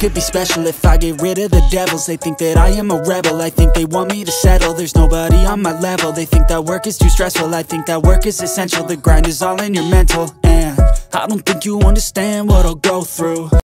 could be special if I get rid of the devils. They think that I am a rebel, I think they want me to settle. There's nobody on my level, they think that work is too stressful. I think that work is essential, the grind is all in your mental. And I don't think you understand what I'll go through